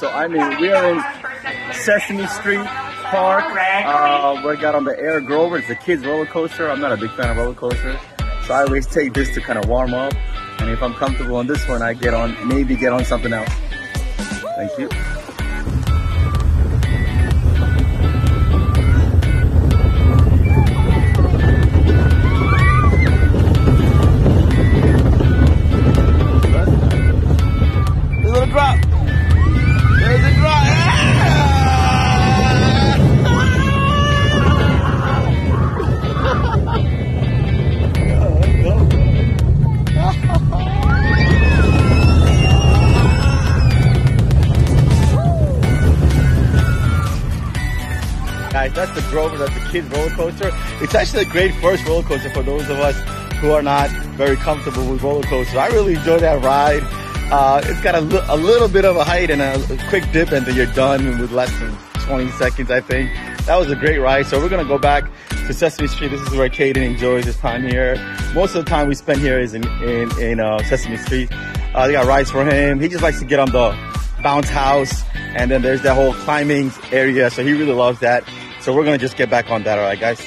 So I mean, we are in Sesame Street Park. Uh, we got on the Air Grover. It's a kids roller coaster. I'm not a big fan of roller coasters, so I always take this to kind of warm up. And if I'm comfortable on this one, I get on maybe get on something else. Thank you. Guys, that's the Grover, that's the kids roller coaster. It's actually a great first roller coaster for those of us who are not very comfortable with roller coasters. I really enjoyed that ride. Uh, it's got a, li- a little bit of a height and a, a quick dip and then you're done with less than 20 seconds, I think. That was a great ride. So we're going to go back to Sesame Street. This is where Kayden enjoys his time here. Most of the time we spend here is in, in, in uh, Sesame Street. Uh, they got rides for him. He just likes to get on the bounce house. And then there's that whole climbing area. So he really loves that. So we're to just get back on that. All right, guys.